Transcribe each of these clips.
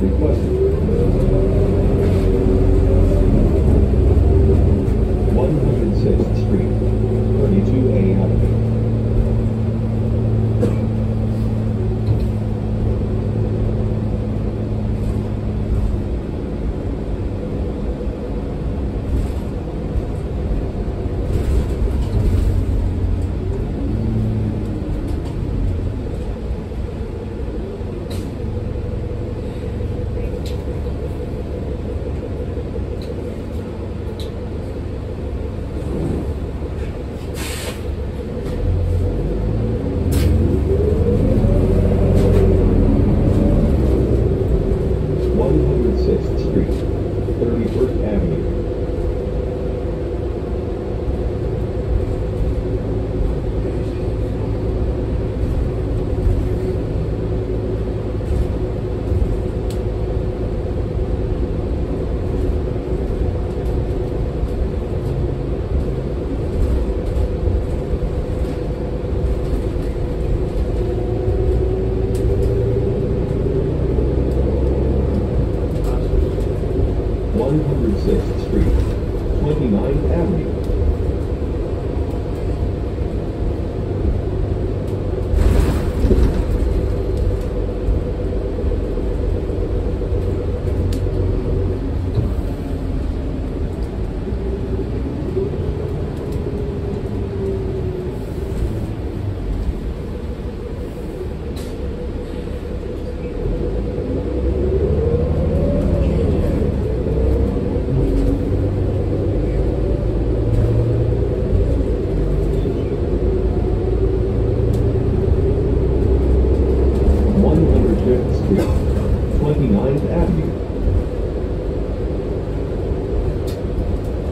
Depois. Sixth Street, 29th Avenue,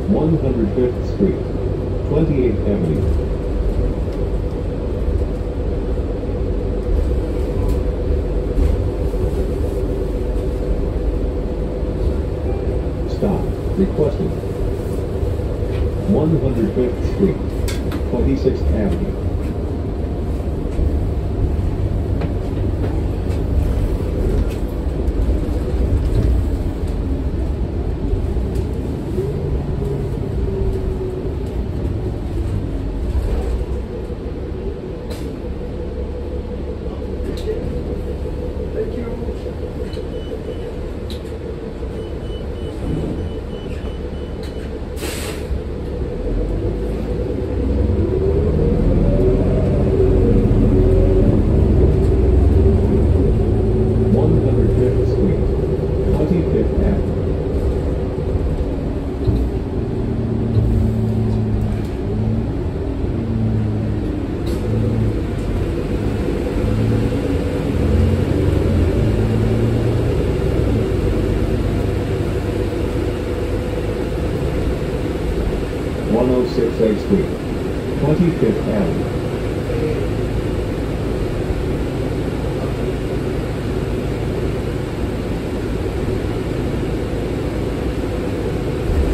105th Street, 28th Avenue. Stop. Requested. 105th Street, 26th Avenue. 106A Street, 25th Avenue.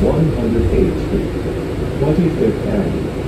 One hundred eighth Street, Twenty Fifth Avenue.